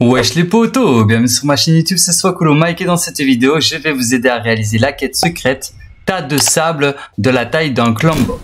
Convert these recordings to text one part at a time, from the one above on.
Wesh les potos, bienvenue sur ma chaîne YouTube, c'est Swakolo Mike et dans cette vidéo, je vais vous aider à réaliser la quête secrète tas de sable de la taille d'un clambo.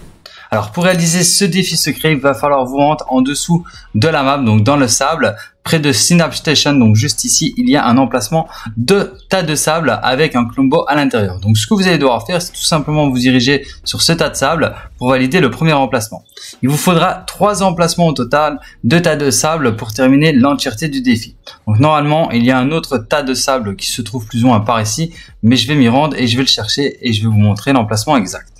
Alors pour réaliser ce défi secret, il va falloir vous rendre en dessous de la map, donc dans le sable, près de Synapse Station, donc juste ici, il y a un emplacement de tas de sable avec un Clumbo à l'intérieur. Donc ce que vous allez devoir faire, c'est tout simplement vous diriger sur ce tas de sable pour valider le premier emplacement. Il vous faudra trois emplacements au total de tas de sable pour terminer l'entièreté du défi. Donc normalement, il y a un autre tas de sable qui se trouve plus ou moins par ici, mais je vais m'y rendre et je vais le chercher et je vais vous montrer l'emplacement exact.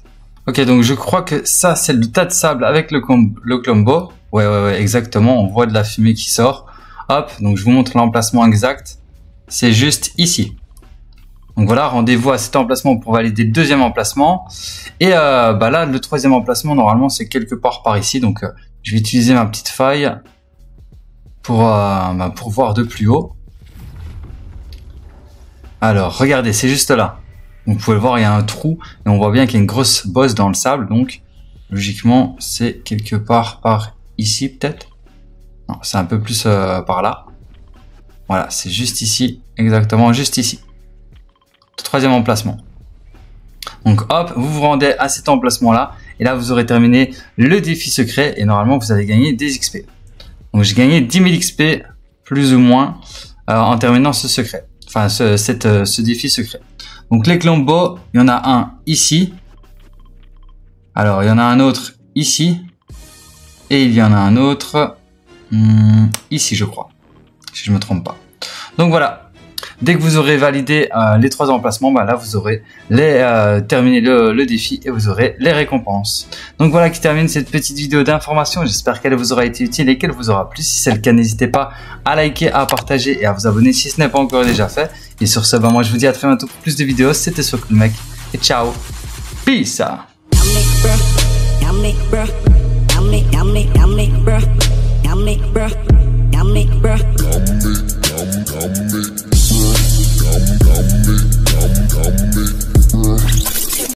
Ok, donc je crois que ça, c'est le tas de sable avec le, le Clumbo. Ouais, ouais, ouais, exactement. On voit de la fumée qui sort. Hop, donc je vous montre l'emplacement exact. C'est juste ici. Donc voilà, rendez-vous à cet emplacement pour valider le deuxième emplacement. Et euh, bah là, le troisième emplacement, normalement, c'est quelque part par ici. Donc euh, je vais utiliser ma petite faille pour, euh, bah, pour voir de plus haut. Alors, regardez, c'est juste là. Vous pouvez le voir, il y a un trou et on voit bien qu'il y a une grosse bosse dans le sable. Donc, logiquement, c'est quelque part par ici peut-être? Non, c'est un peu plus euh, par là. Voilà, c'est juste ici, exactement juste ici. Troisième emplacement. Donc hop, vous vous rendez à cet emplacement-là. Et là, vous aurez terminé le défi secret. Et normalement, vous avez gagné des XP. Donc j'ai gagné 10 000 XP, plus ou moins, euh, en terminant ce secret. Enfin, ce, euh, ce défi secret. Donc les clombos, il y en a un ici. Alors, il y en a un autre ici. Et il y en a un autre Hmm, ici, je crois. Si je me trompe pas. Donc voilà. Dès que vous aurez validé euh, les trois emplacements, bah là vous aurez euh, terminé le, défi et vous aurez les récompenses. Donc voilà qui termine cette petite vidéo d'information. J'espère qu'elle vous aura été utile et qu'elle vous aura plu. Si c'est le cas, n'hésitez pas à liker, à partager et à vous abonner si ce n'est pas encore déjà fait. Et sur ce, bah moi je vous dis à très bientôt pour plus de vidéos. C'était Mec et ciao. Peace.